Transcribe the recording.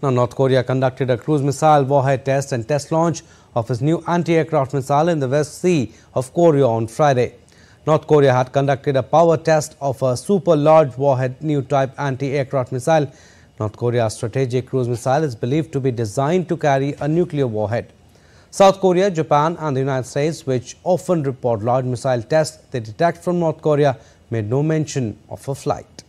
Now, North Korea conducted a cruise missile warhead test and test launch of its new anti-aircraft missile in the West Sea of Korea on Friday. North Korea had conducted a power test of a super large warhead new type anti-aircraft missile. North Korea's strategic cruise missile is believed to be designed to carry a nuclear warhead. South Korea, Japan and the United States, which often report large missile tests they detect from North Korea, made no mention of a flight.